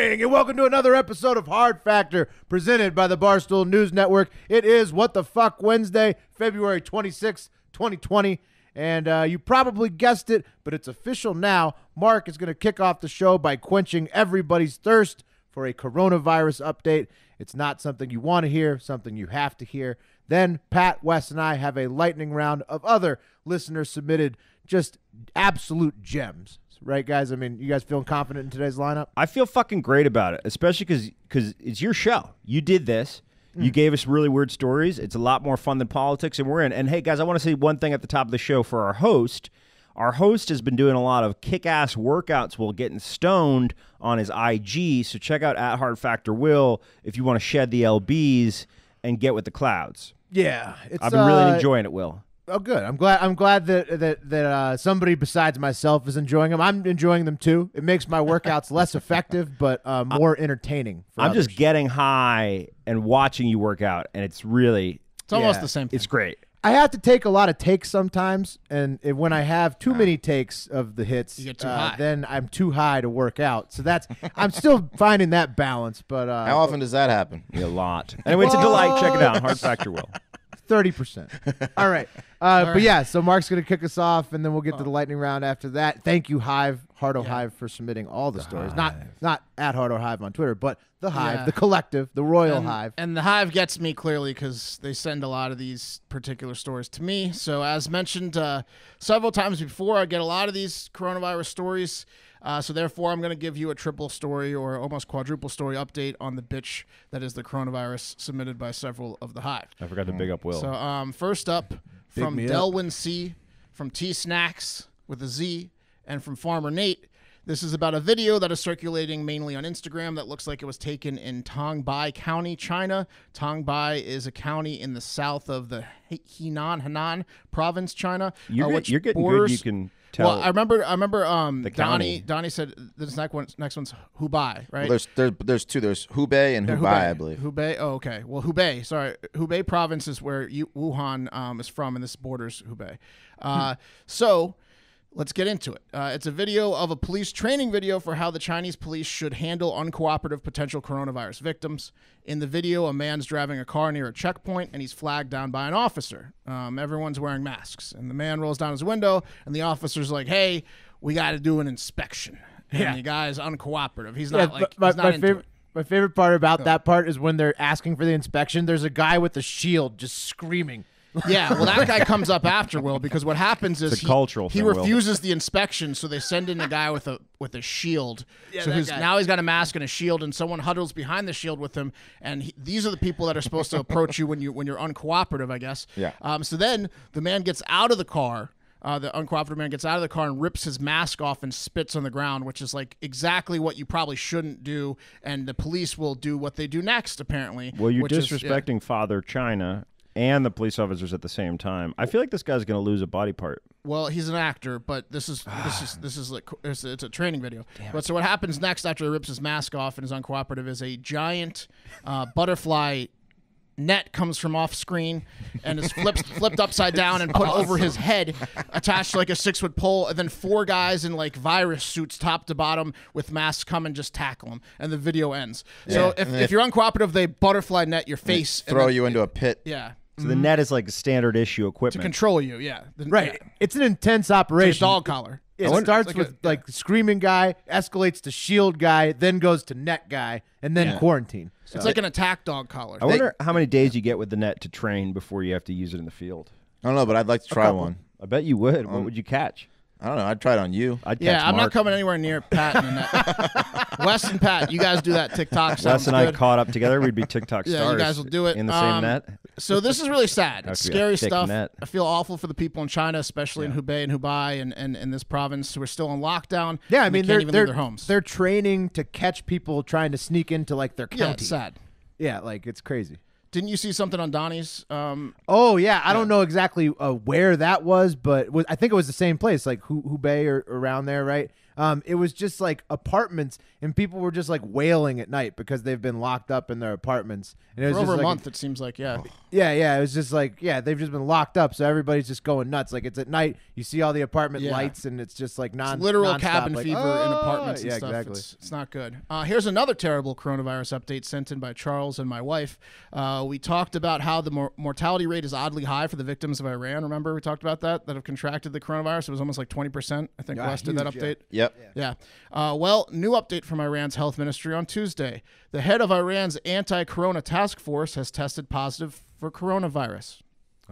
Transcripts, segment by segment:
morning, and welcome to another episode of Hard Factor presented by the Barstool News Network. It is What the Fuck Wednesday, February 26th, 2020. And uh, you probably guessed it, but it's official now. Mark is going to kick off the show by quenching everybody's thirst for a coronavirus update. It's not something you want to hear, something you have to hear. Then Pat, Wes, and I have a lightning round of other listener submitted, just absolute gems. Right, guys? I mean, you guys feeling confident in today's lineup? I feel fucking great about it, especially because because it's your show. You did this. Mm. You gave us really weird stories. It's a lot more fun than politics, and we're in. And hey, guys, I want to say one thing at the top of the show for our host. Our host has been doing a lot of kick-ass workouts while getting stoned on his IG. So check out at Hard Factor Will if you want to shed the lbs and get with the clouds. Yeah, it's, I've been really uh, enjoying it, Will. Oh, good. I'm glad. I'm glad that that that uh, somebody besides myself is enjoying them. I'm enjoying them too. It makes my workouts less effective, but uh, more entertaining. For I'm others. just getting high and watching you work out, and it's really It's almost Yeah, the same thing. it's great. I have to take a lot of takes sometimes, and if, when I have too many takes of the hits, too uh, then I'm too high to work out. So that's I'm still finding that balance, but uh, How often does that happen? A lot. Anyway, it's a delight. Check it out. Hard Factor Will. Thirty percent. All right. Uh, But yeah, so Mark's gonna kick us off, and then we'll get to the lightning round after that. Thank you, Hive Hardo Hive, for submitting all the, stories. Not not at Hardo Hive on Twitter, but the Hive, Yeah. the collective, the Royal and, Hive. And the Hive gets me clearly because they send a lot of these particular stories to me. So, as mentioned uh, several times before, I get a lot of these coronavirus stories. Uh, so, therefore, I'm going to give you a triple story or almost quadruple story update on the bitch that is the coronavirus submitted by several of the Hive. I forgot to big up Will. So, um, first up from me up. Delwyn C, from T Snacks with a Z, and from Farmer Nate. This is about a video that is circulating mainly on Instagram that looks like it was taken in Tongbai County, China. Tongbai is a county in the south of the He- Henan, Henan province, China. you're, uh, get- which you're getting borders- good. You can tell. Well, I remember. I remember. Um, The Donnie. county. Donnie said this next one. Next one's Hubei, right? There's there's there's two. There's Hubei and Yeah, Hubei, I believe. Hubei. Oh, okay. Well, Hubei. Sorry, Hubei province is where you, Wuhan um, is from, and this borders Hubei. Uh, so. Let's get into it. Uh, it's a video of a police training video for how the Chinese police should handle uncooperative potential coronavirus victims. In the video, a man's driving a car near a checkpoint and he's flagged down by an officer. Um, everyone's wearing masks, and the man rolls down his window, and the officer's like, "Hey, we got to do an inspection." And Yeah. the guy's uncooperative. He's Yeah, not like my, he's not my favorite. it. My favorite part about that part is when they're asking for the inspection. There's a guy with a shield just screaming. Yeah, well, that guy comes up after Will because what happens is It's a he, cultural he thing, Will. refuses the inspection, so they send in a guy with a with a shield. so that now he's got a mask and a shield, and someone huddles behind the shield with him. And he, these are the people that are supposed to approach you when you when you're uncooperative, I guess. Yeah. Um. So then the man gets out of the car. Uh, the uncooperative man gets out of the car and rips his mask off and spits on the ground, which is like exactly what you probably shouldn't do. And the police will do what they do next, apparently. well, you're which is- yeah. disrespecting Father China and the police officers at the same time. I feel like this guy's going to lose a body part. Well, he's an actor, but this is this is this is like it's, it's a training video. But so what happens next after he rips his mask off and is uncooperative is a giant uh, butterfly net comes from off screen and is flipped flipped upside down and put over his head, attached to like a six foot pole, and then four guys in like virus suits, top to bottom, with masks come and just tackle him, and the video ends. So Yeah. if, if you're uncooperative, they butterfly net your face, and Throw then- you into a pit. yeah, So the net is like standard issue equipment. to control you, yeah, The- Right. yeah. It's an intense Like a operation. dog collar. It It's- starts it's like with a- like screaming guy, escalates to shield guy, then goes to net guy, and then quarantine. It's like an attack dog collar. I wonder how many days you get with the net to train before you have to use it in the field. I don't know, but I'd like to try one. I bet you would. Um, what would you catch? I don't know. I'd try it on you. I'd catch yeah, I'm Mark. not coming anywhere near Pat and that. Wes and Pat, you guys do that TikTok. Wes Sounds and I good. caught up together. We'd be TikTok Yeah, you stars. guys will do it. in the same Um, net. So this is really sad. It's to be a scary stuff. net. I feel awful for the people in China, especially in Hubei and Hubei and, and, and this province who are still in lockdown. Yeah, I and they mean can't they're even they're, leave their homes. they're training to catch people trying to sneak into like their county. yeah, it's sad. Yeah, like it's crazy. Didn't you see something on Donnie's? Um, Oh yeah, I don't know exactly uh, where that was, but was, I think it was the same place, like Hu- Hubei or around there, right? Um, it was just like apartments, and people were just like wailing at night because they've been locked up in their apartments. And it was For over just a like month, it seems like. Yeah. yeah, yeah. It was just like, yeah, they've just been locked up, so everybody's just going nuts. Like it's at night, you see all the apartment Yeah. lights, and it's just like non literal nonstop, cabin like, fever in "Oh!" apartments and yeah, stuff. exactly. It's, it's not good. Uh, here's another terrible coronavirus update sent in by Charles and my wife. Uh, we talked about how the mor- mortality rate is oddly high for the victims of Iran. Remember we talked about that that have contracted the coronavirus. It was almost like 20 percent. I think Yeah, Wes did that huge, yeah. update. Yep. Yeah. Uh, well, new update from Iran's health ministry on Tuesday. The head of Iran's anti-corona task force has tested positive for coronavirus.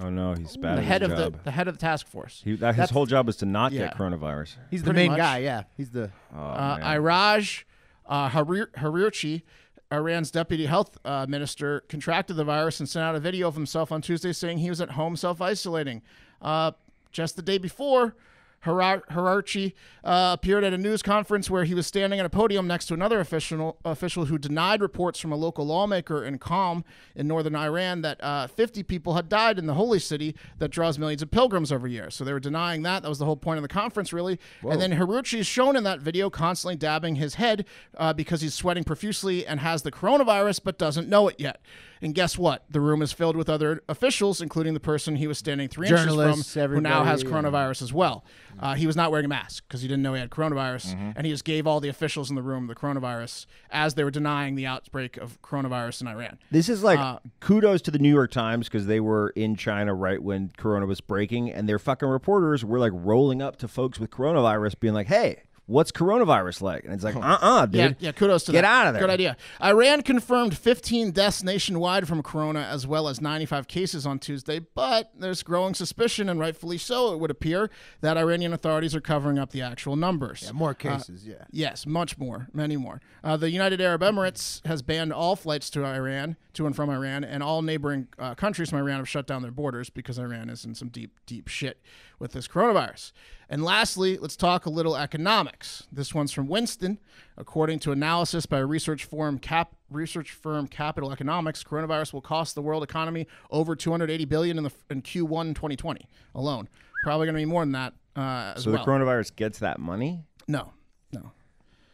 Oh no, he's bad The at head his of job. the the head of the task force. He, that, his That's- whole job is to not Yeah. get coronavirus. He's the Pretty main much. guy. Yeah, he's the. Oh, Uh. Iraj uh, Harir- Harirchi, Iran's deputy health uh, minister, contracted the virus and sent out a video of himself on Tuesday saying he was at home self isolating. Uh, just the day before, Harar- Harirchi uh, appeared at a news conference where he was standing at a podium next to another official official who denied reports from a local lawmaker in Qom in northern Iran that uh, 50 people had died in the holy city that draws millions of pilgrims every year. So they were denying that. That was the whole point of the conference, really. And then Haruchi is shown in that video constantly dabbing his head uh, because he's sweating profusely and has the coronavirus but doesn't know it yet. And guess what? The room is filled with other officials, including the person he was standing three inches from, who now has yeah. coronavirus as well. Uh, he was not wearing a mask because he didn't know he had coronavirus, and he just gave all the officials in the room the coronavirus as they were denying the outbreak of coronavirus in Iran. This is like Uh, kudos to the New York Times because they were in China right when Corona was breaking, and their fucking reporters were like rolling up to folks with coronavirus, being like, "Hey, what's coronavirus like?" And it's like, "Uh, uh dude, Yeah, yeah, kudos to Get that. out of there. Good idea. Iran confirmed 15 deaths nationwide from corona as well as 95 cases on Tuesday, but there's growing suspicion, and rightfully so, it would appear, that Iranian authorities are covering up the actual numbers. Yeah, more cases. yeah. Yes, much more, many more. Uh, the United Arab Emirates has banned all flights to Iran, to and from Iran, and all neighboring uh, countries from Iran have shut down their borders because Iran is in some deep, deep shit with this coronavirus. And lastly, let's talk a little economics. This one's from Winston. According to analysis by research firm Cap research firm Capital Economics, coronavirus will cost the world economy over 280 billion in the in Q1 2020 alone. Probably going to be more than that uh, as so well. the coronavirus gets that money." no, no.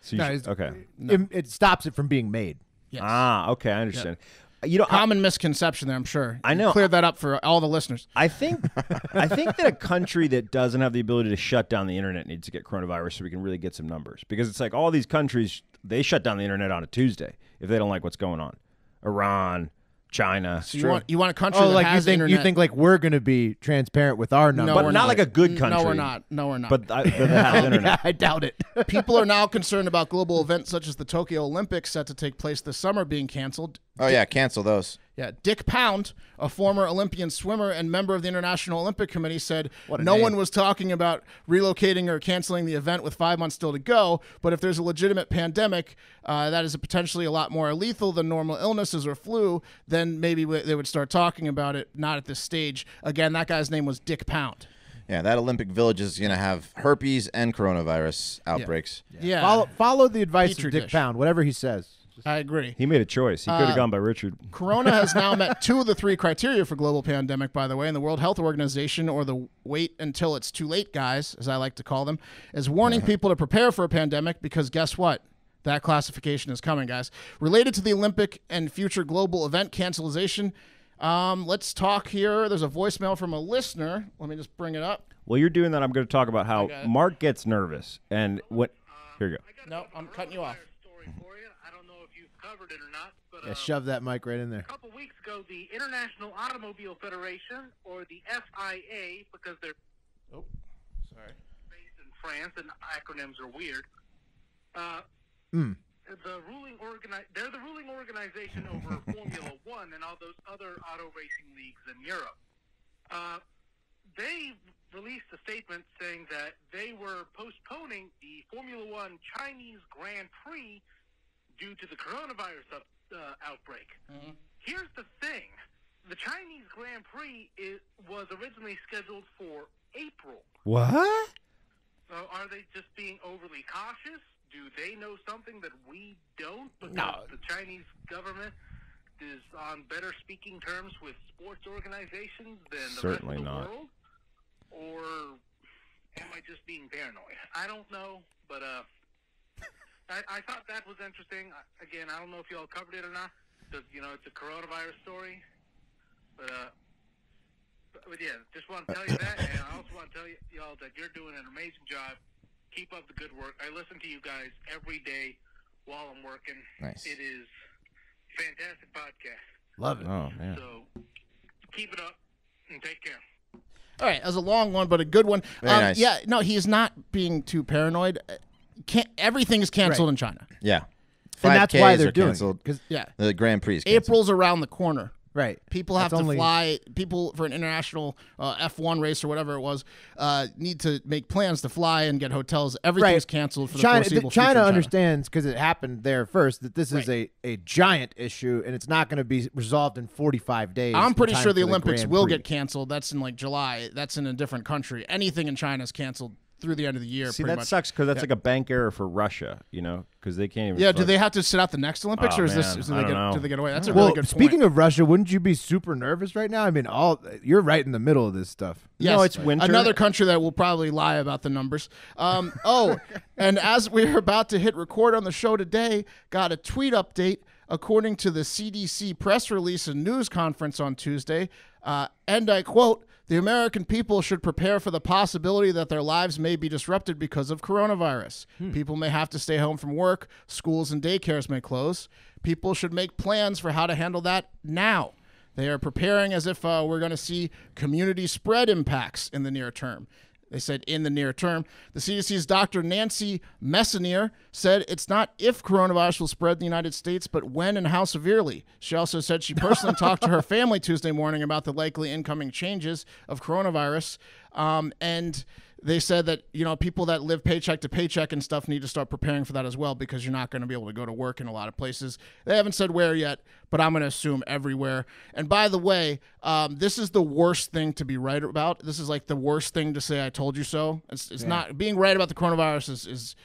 So you No, should- it's- okay. It, it stops it from being made. Yes. Ah, okay, I understand. You know, I, common misconception there. I'm sure. I know. Cleared that up for all the listeners. I think I think that a country that doesn't have the ability to shut down the internet needs to get coronavirus so we can really get some numbers because it's like all these countries they shut down the internet on a Tuesday if they don't like what's going on. Iran, China, You want you want a country Oh, that like you has think you think like we're gonna be transparent with our numbers? no, but we're not like a good country. No, we're not. No, we're not. but I, that has internet. yeah, I doubt it. people are now concerned about global events such as the Tokyo Olympics set to take place this summer being canceled. Oh yeah, cancel those. Yeah, Dick Pound, a former Olympian swimmer and member of the International Olympic Committee, said no name. one was talking about relocating or canceling the event with five months still to go. But if there's a legitimate pandemic uh, that is potentially a lot more lethal than normal illnesses or flu, then maybe w- they would start talking about it. Not at this stage. Again, that guy's name was Dick Pound. Yeah, that Olympic Village is gonna have herpes and coronavirus outbreaks. Yeah, follow follow the advice Petri of Dick dish. Pound. Whatever he says. I agree. He made a choice. He could Uh, have gone by Richard. Corona has now met two of the three criteria for global pandemic, by the way, and the World Health Organization, or the wait until it's too late guys, as I like to call them, is warning people to prepare for a pandemic because guess what? That classification is coming, guys. Related to the Olympic and future global event cancellation, um, let's talk here. There's a voicemail from a listener. Let me just bring it up. While you're doing that, I'm going to talk about how. Mark gets nervous and what. Here you go. No, I'm cutting you off. Covered it or not, but Yeah, uh, shove that mic right in there. a couple weeks ago, the International Automobile Federation, or the FIA, because they're Oh, sorry. based in France and acronyms are weird. Uh, Mm. The ruling organi- they're the ruling organization over Formula One and all those other auto racing leagues in Europe. Uh, they released a statement saying that they were postponing the Formula One Chinese Grand Prix due to the coronavirus up, uh, outbreak. Here's the thing: the Chinese Grand Prix is, was originally scheduled for April. What? So are they just being overly cautious? Do they know something that we don't? Because No. the Chinese government is on better speaking terms with sports organizations than the Certainly rest of the not. world? Or am I just being paranoid? I don't know, but uh, I, I thought that was interesting. Again, I don't know if y'all covered it or not, because you know it's a coronavirus story, but uh. But, but yeah, just want to tell you that, and I also want to tell you, y'all that you're doing an amazing job. Keep up the good work. I listen to you guys every day while I'm working. Nice. It is fantastic podcast. Love it. Oh man. So keep it up and take care. All right, that was a long one, but a good one. Very um, nice. Yeah, no, he's not being too paranoid. Can't, everything is canceled in China. Yeah. and that's why they're doing canceled. it. 'cause- Yeah, The Grand Prix. April's around the corner. right. People have That's to only- fly. People for an international uh, F1 race or whatever it was uh, need to make plans to fly and get hotels. Everything's Right. canceled for the China, foreseeable China, in understands because it happened there first that this is a, a giant issue and it's not going to be resolved in 45 days. I'm pretty sure the Olympics will get canceled. That's in like July. That's in a different country. Anything in China is canceled through the end of the year. See, that much. sucks because that's like a bank error for Russia, you know, because they can't even. Yeah, do they have to sit out the next Olympics, Oh, or is this man, is do they get know. do they get away? That's a Well, really good speaking point. of Russia, wouldn't you be super nervous right now? I mean, all you're right in the middle of this stuff. Yes. No, it's winter. Another country that will probably lie about the numbers. Um, oh, and as we are about to hit record on the show today, got a tweet update. According to the CDC press release and news conference on Tuesday, uh, and I quote, the American people should prepare for the possibility that their lives may be disrupted because of coronavirus. People may have to stay home from work, schools and daycares may close. People should make plans for how to handle that now. They are preparing as if uh, we're going to see community spread impacts in the near term. They said in the near term. The CDC's Dr. Nancy Messonnier said it's not if coronavirus will spread in the United States, but when and how severely. She also said she personally talked to her family Tuesday morning about the likely incoming changes of coronavirus. Um, and they said that you know people that live paycheck to paycheck and stuff need to start preparing for that as well because you're not going to be able to go to work in a lot of places. They haven't said where yet, but I'm going to assume everywhere. And by the way, um, this is the worst thing to be right about. This is like the worst thing to say "I told you so." It's, it's not being right about the coronavirus is, is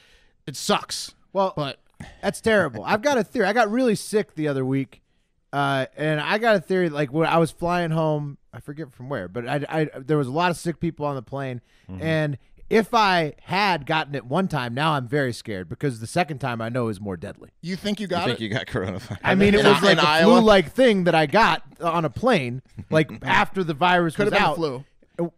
it sucks. Well, But That's terrible. I've got a theory. I got really sick the other week, uh, and I got a theory. Like when I was flying home, I forget from where, but I, I there was a lot of sick people on the plane, Mm-hmm. and if I had gotten it one time, now I'm very scared because the second time I know is more deadly. you think you I got think it? you got coronavirus. I mean, it In- was like a Iowa? flu-like thing that I got on a plane, like after the virus Could was have been out. the flu.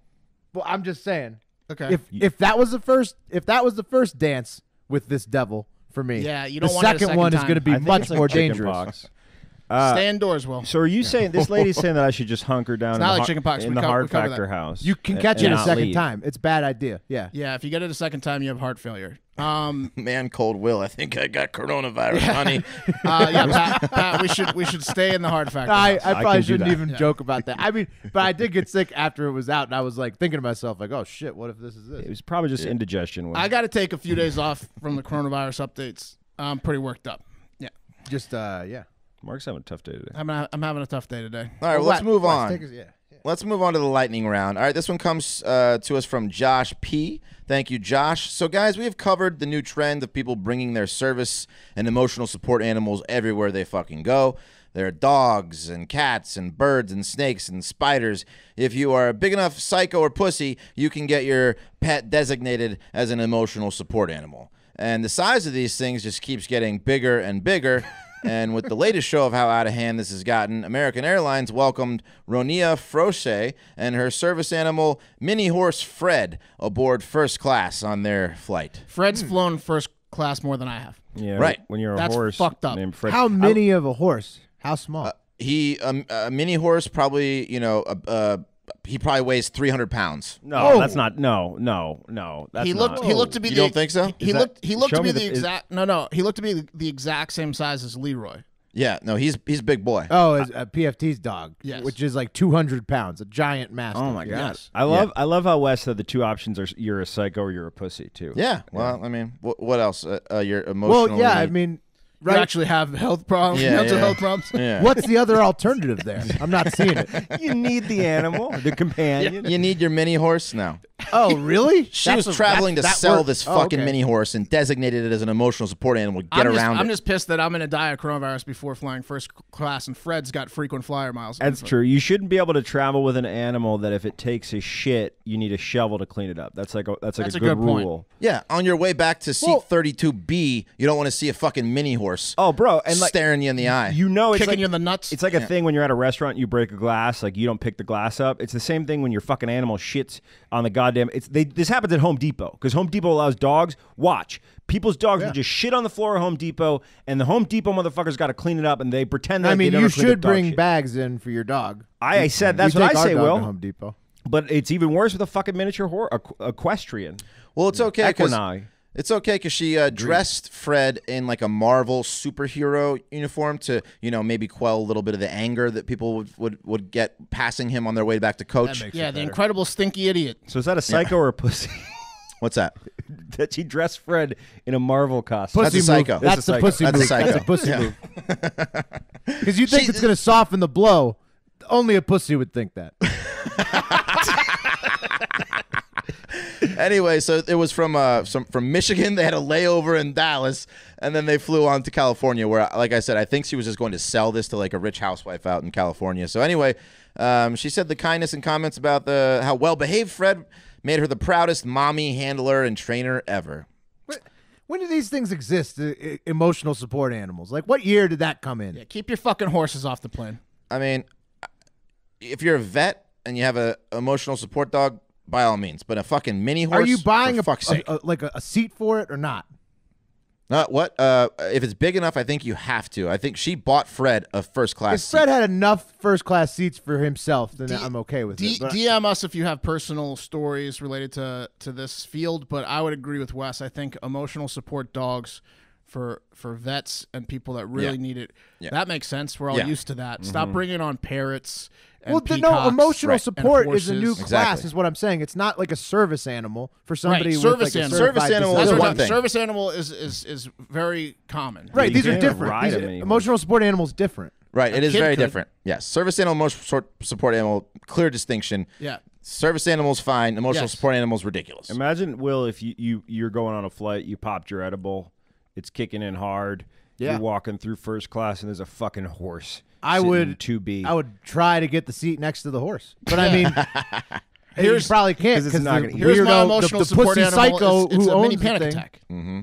Well, I'm just saying. Okay. If if that was the first if that was the first dance with this devil for me, Yeah, you the don't want it a second, second one is going to be I much like more chicken dangerous. Pox. Uh, Stay indoors, Will. so are you saying this lady's saying that I should just hunker down in not the, like har- chickenpox. in We the co- hard we covered factor that. house? You can catch it a second leave? time. It's a bad idea. Yeah. Yeah, if you get it a second time, you have heart failure. Um, Man, cold will. I think I got coronavirus, honey. uh, yeah, Pat, Pat, we should we should stay in the hard factor. I, I probably can do shouldn't that. even joke about that. I mean, but I did get sick after it was out, and I was like thinking to myself, like, "Oh shit, what if this is It this?" was probably just indigestion. Will. I got to take a few days off from the coronavirus updates. I'm pretty worked up. Yeah, Just uh, yeah. Mark's having a tough day today. I'm ha- I'm having a tough day today. All right, well, let's move on. take us- yeah. yeah. Let's move on to the lightning round. All right, this one comes uh, to us from Josh P. Thank you, Josh. So, guys, we have covered the new trend of people bringing their service and emotional support animals everywhere they fucking go. There are dogs and cats and birds and snakes and spiders. If you are a big enough psycho or pussy, you can get your pet designated as an emotional support animal. And the size of these things just keeps getting bigger and bigger. And with the latest show of how out of hand this has gotten, American Airlines welcomed Ronica Froese and her service animal, Mini Horse Fred, aboard first class on their flight. Fred's flown first class more than I have. yeah, right. When you're a That's horse fucked up. named Fred. How many of a horse? How small? He, um, a mini horse, probably, you know, uh, uh, he probably weighs 300 pounds. No, Oh. that's not. No, no, no. That's he looked not. he looked to be You the, don't think so? He, he that- looked he looked to be me the, the- is- exact no no he looked to be the, the exact same size as Leroy. Yeah, no, he's he's a big boy. oh, is a PFT's dog, Yes. which is like 200 pounds, a giant mastiff. Oh my god! Yes. I love I love how Wes said the two options are you're a psycho or you're a pussy too. yeah, well, I mean, what, what else? Uh, uh, you're emotional. Well, yeah, I mean, You right? actually have health problems, Yeah, mental yeah. health problems. yeah. What's the other alternative there? I'm not seeing it. you need the animal, the companion. You need your mini horse? No. Oh, really? She That's was a- traveling that- to that sell worked- this oh, fucking okay. mini horse and designated it as an emotional support animal. Get I'm just, around I'm just pissed that I'm going to die of coronavirus before flying first class, and Fred's got frequent flyer miles. That's true. You shouldn't be able to travel with an animal that if it takes a shit, you need a shovel to clean it up. That's like a, that's like That's a a good, good point. rule. yeah, on your way back to seat Well- 32B, you don't want to see a fucking mini horse Oh, bro, and like staring you in the eye. you know, it's Kicking like, you in the nuts. It's like a thing when you're at a restaurant, you break a glass, like you don't pick the glass up. It's the same thing when your fucking animal shits on the goddamn. It's they. This happens at Home Depot because Home Depot allows dogs. Watch, people's dogs will just shit on the floor of Home Depot, and the Home Depot motherfuckers got to clean it up, and they pretend that I mean, they you never cleaned up should bring shit. bags in for your dog. I, I said that's we what take I our say, dog Will. to Home Depot. But it's even worse with a fucking miniature horse, equ- equestrian. well, it's okay because Equinai. It's okay because she uh, dressed Fred in like a Marvel superhero uniform to you know maybe quell a little bit of the anger that people would would, would get passing him on their way back to coach. yeah, the incredible stinky idiot. So is that a psycho or a pussy? What's that? that she dressed Fred in a Marvel costume. That's a psycho. move. That's That's, a the psycho. pussy That's a move. psycho. That's a pussy Yeah. move. Because you think She- it's going to soften the blow. Only a pussy would think that. Anyway, so it was from uh some, from Michigan. They had a layover in Dallas, and then they flew on to California. Where, like I said, I think she was just going to sell this to like a rich housewife out in California. So anyway, um, she said the kindness and comments about the how well behaved Fred made her the proudest mommy handler and trainer ever. When do these things exist? emotional support animals. Like, what year did that come in? Yeah, keep your fucking horses off the plane. I mean, if you're a vet and you have a emotional support dog, by all means. But a fucking mini horse. Are you buying for a, fuck's a- sake? a- like a, a seat for it or not? Not what? Uh, if it's big enough, I think you have to. I think she bought Fred a first class. If Fred had enough first class seats for himself, then D- I'm okay with D- it. But DM us if you have personal stories related to to this field. But I would agree with Wes. I think emotional support dogs for for vets and people that really Yeah. need it. Yeah. That makes sense. We're all Yeah. used to that. Stop bringing on parrots. And well, the, no, emotional Right. support is a new horses. class, Exactly. is what I'm saying. It's not like a service animal for somebody Right, with service like a animal. Service animal That's is one thing. Service animal is is is very common. Right, You these are different. These are- emotional support animals different. Right, it is very could. different. Yes, service animal, emotional support animal, clear distinction. Yeah. Service animals fine. Emotional Yes. support animals ridiculous. Imagine Will if you, you you're going on a flight, you popped your edible, it's kicking in hard. Yeah. You're walking through first class and there's a fucking horse. I would in two B. I would try to get the seat next to the horse, but I mean, you Here's- probably can't 'cause it's because not gonna- Here's weirdo, my the- emotional the, support pussy animal. psycho it's, it's who a mini panic attack. mm-hmm.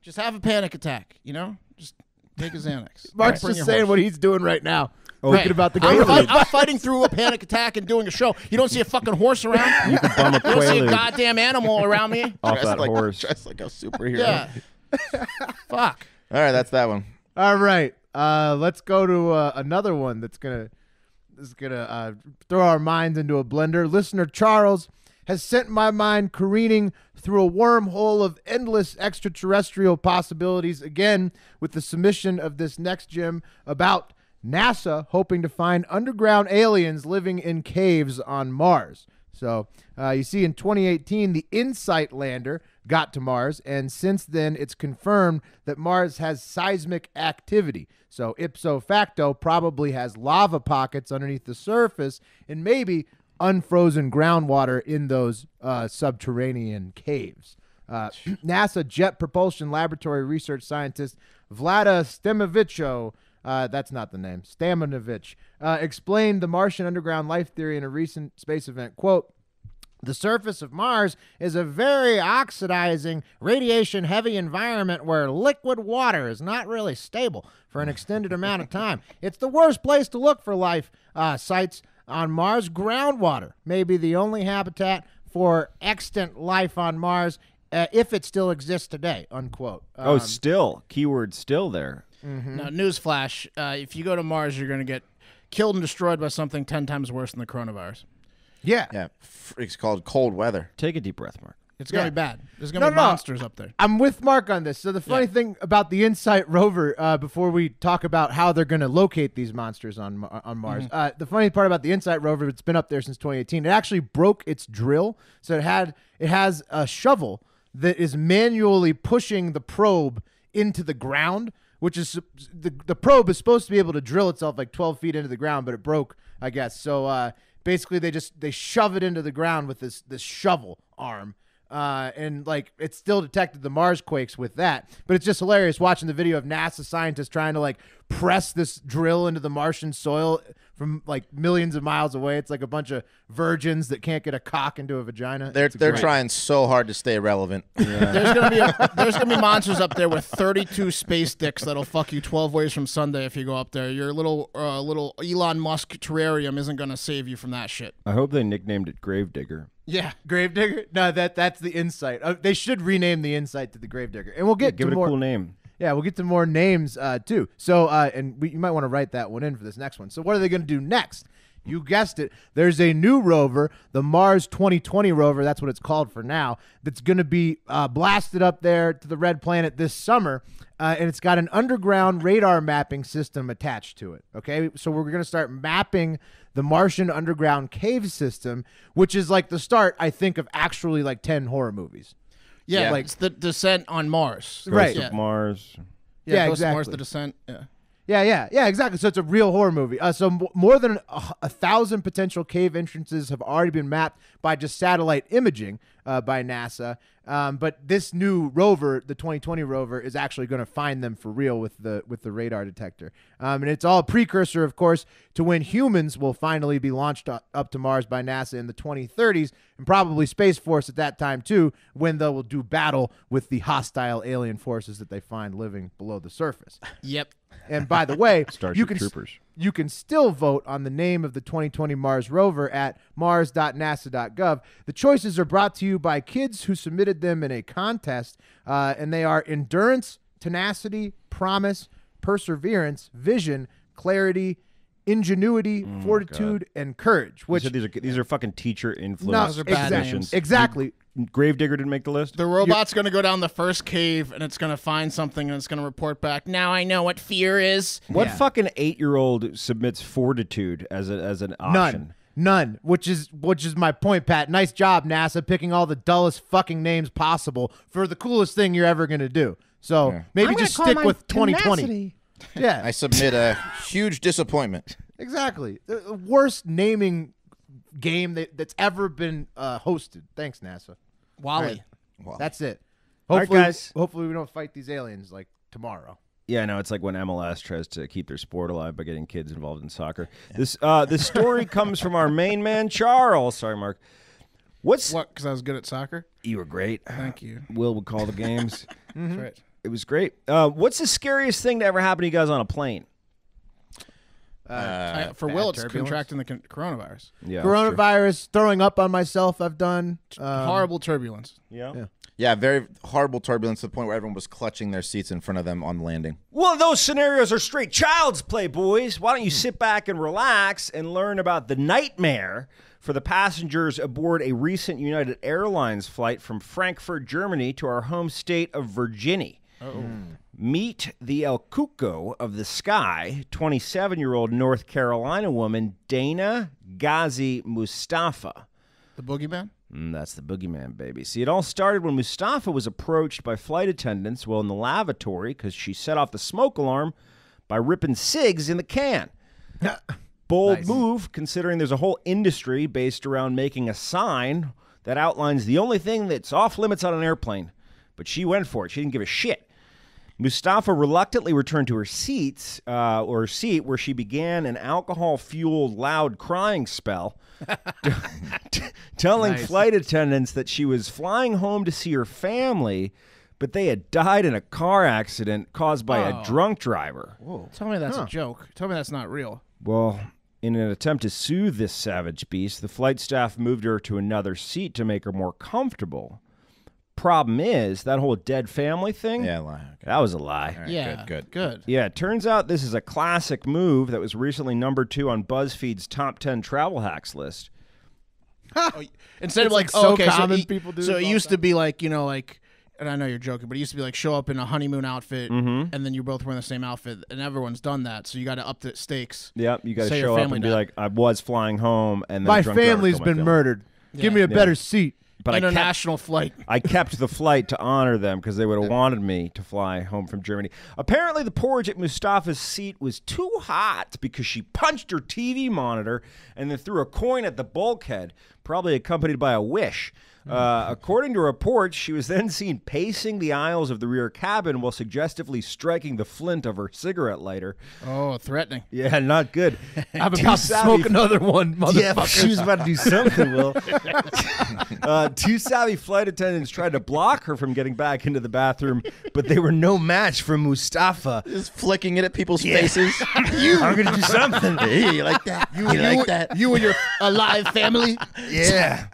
Just have a panic attack. You know, just take a Xanax. Mark's Bring just saying horse. what he's doing right now, Right. thinking about the I'm, game. fight- I'm fighting through a panic attack and doing a show. You don't see a fucking horse around. You, bum a don't see a goddamn animal around me. off that like, horse. Dressed like a superhero. Yeah. Fuck. All right, that's that one. All right, uh, let's go to uh, another one that's gonna is gonna uh, throw our minds into a blender. Listener Charles has sent my mind careening through a wormhole of endless extraterrestrial possibilities. Again, with the submission of this next gym about NASA hoping to find underground aliens living in caves on Mars. So uh, you see, in 2018, the InSight lander got to Mars, and since then, it's confirmed that Mars has seismic activity. So ipso facto, probably has lava pockets underneath the surface, and maybe unfrozen groundwater in those uh, subterranean caves. Uh, NASA Jet Propulsion Laboratory research scientist Vlada Stemovicho uh, that's not the name. Stamanovich uh, explained the Martian underground life theory in a recent space event. Quote, the surface of Mars is a very oxidizing, radiation heavy environment where liquid water is not really stable for an extended amount of time. It's the worst place to look for life uh, sites on Mars. Groundwater may be the only habitat for extant life on Mars uh, if it still exists today. Unquote. oh, Um, still keyword still there. Now, newsflash: uh, if you go to Mars, you're going to get killed and destroyed by something ten times worse than the coronavirus. Yeah. Yeah, it's called cold weather. Take a deep breath, Mark. It's going to Yeah. be bad. There's going No, to be no. monsters up there. I'm with Mark on this. So the funny Yeah. thing about the InSight rover, uh, before we talk about how they're going to locate these monsters on on Mars, Mm-hmm. uh, the funny part about the InSight rover, it's been up there since 2018. It actually broke its drill, so it had it has a shovel that is manually pushing the probe into the ground, which is the the probe is supposed to be able to drill itself like 12 feet into the ground, but it broke, I guess. So. Uh, Basically, they just they shove it into the ground with this this shovel arm. Uh, and like it still detected the Mars quakes with that, but it's just hilarious watching the video of NASA scientists trying to like press this drill into the Martian soil from like millions of miles away. It's like a bunch of virgins that can't get a cock into a vagina. They're It's they're great. trying so hard to stay relevant. There's gonna be a, there's gonna be monsters up there with 32 space dicks that'll fuck you 12 ways from Sunday if you go up there. Your little uh, little Elon Musk terrarium isn't gonna save you from that shit. I hope they nicknamed it Gravedigger. Yeah. Gravedigger. No, that that's the insight. Uh, they should rename the insight to the Gravedigger, and we'll get Give to it a cool name. Yeah, we'll get to more names uh, too. So, uh, and we, you might want to write that one in for this next one. So, what are they going to do next? You guessed it. There's a new rover, the Mars 2020 rover. That's what it's called for now. That's going to be uh, blasted up there to the red planet this summer, uh, and it's got an underground radar mapping system attached to it. Okay, so we're going to start mapping the Martian underground cave system, which is like the start, I think, of actually like 10 horror movies. Yeah, Yeah. like it's the descent on Mars. Ghost Right. of Yeah. Mars. Yeah, Ghost of Mars, exactly. the descent. Yeah. Yeah, yeah, yeah, exactly. So it's a real horror movie. Uh, so more than a, a thousand potential cave entrances have already been mapped by just satellite imaging uh, by NASA. Um, but this new rover, the 2020 rover, is actually going to find them for real with the with the radar detector. Um, and it's all a precursor, of course, to when humans will finally be launched up, up to Mars by NASA in the 2030s, and probably Space Force at that time too, when they will do battle with the hostile alien forces that they find living below the surface. Yep. And by the way, Starship you can Troopers. you can still vote on the name of the 2020 Mars rover at mars.nasa.gov. The choices are brought to you by kids who submitted them in a contest, uh, and they are endurance, tenacity, promise, perseverance, vision, clarity, ingenuity, fortitude, and courage. Which Which these are these are fucking teacher no, influenced Those exactly, exactly. Gravedigger didn't make the list. The robot's gonna go down the first cave and it's gonna find something and it's gonna report back. Now I know what fear is. What Yeah. fucking eight year old submits fortitude as a, as an option? None. None. Which is which is my point, Pat. Nice job, NASA, picking all the dullest fucking names possible for the coolest thing you're ever gonna do. So maybe just stick with 2020. Yeah, I submit a huge disappointment. exactly. The the worst naming game that, that's ever been uh, hosted. Thanks, NASA. Wally. Well, That's it. All right, Hopefully, guys. hopefully we don't fight these aliens like tomorrow. Yeah, no, it's like when MLS tries to keep their sport alive by getting kids involved in soccer. This uh, this story comes from our main man Charles. Sorry, Mark. What's What? Because I was good at soccer. you were great. Thank you. Will would call the games. That's right. it was great. Uh, what's the scariest thing to ever happen to you guys on a plane? Uh, uh, I, for Will, it's turbulence. contracting the con- coronavirus. Yeah. Coronavirus, throwing up on myself. I've done. Um, Horrible turbulence. Yeah. Yeah. yeah, very horrible turbulence to the point where everyone was clutching their seats in front of them on landing. Well, those scenarios are straight child's play, boys. Why don't you sit back and relax and learn about the nightmare for the passengers aboard a recent United Airlines flight from Frankfurt, Germany to our home state of Virginia. Meet the El Cuco of the sky, 27 year old North Carolina woman Dana Ghazi Mustafa. The boogeyman. Mm, that's the boogeyman, baby. See, it all started when Mustafa was approached by flight attendants while in the lavatory because she set off the smoke alarm by ripping cigs in the can. Bold move, considering there's a whole industry based around making a sign that outlines the only thing that's off limits on an airplane. But she went for it. She didn't give a shit. Mustafa reluctantly returned to her seats uh, or her seat, where she began an alcohol-fueled loud crying spell, t- telling Nice. flight attendants that she was flying home to see her family, but they had died in a car accident caused by Oh. a drunk driver. Tell me that's a joke. Tell me that's not real. Well, in an attempt to soothe this savage beast, the flight staff moved her to another seat to make her more comfortable. Problem is, that whole dead family thing, Yeah, lie. Okay. that was a lie. All right, yeah. good, good. Good. Yeah, it turns out this is a classic move that was recently number two on BuzzFeed's top 10 travel hacks list. Instead of It's, like, like, oh, so okay, common so it, people do So it used the to be like you know like, and I know you're joking, but it used to be like show up in a honeymoon outfit, Mm-hmm. and then you're both wearing the same outfit, and everyone's done that. So you got to up the stakes. Yep, you got to show up family and be died. like, I was flying home, and then My a drunk driver family's been family." murdered. Give me a better seat. But I kept, International flight. I kept the flight to honor them because they would have wanted me to fly home from Germany. Apparently, the porridge at Mustafa's seat was too hot because she punched her TV monitor and then threw a coin at the bulkhead, probably accompanied by a wish. Uh, according to reports, she was then seen pacing the aisles of the rear cabin while suggestively striking the flint of her cigarette lighter. Oh, threatening. Yeah, not good. I'm Too about to savvy- smoke another one, motherfucker. Yeah, motherfucker. she was about to do something, Will. uh, two savvy flight attendants tried to block her from getting back into the bathroom, but they were no match for Mustafa. Just flicking it at people's faces. I'm going to do something. hey, you like that? You, like that? You and your alive family. Yeah.